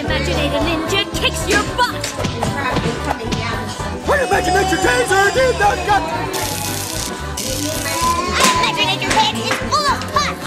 Imaginator Ninja kicks your butt! My Imaginator Taser did not cut? Imaginator Head is full of pus!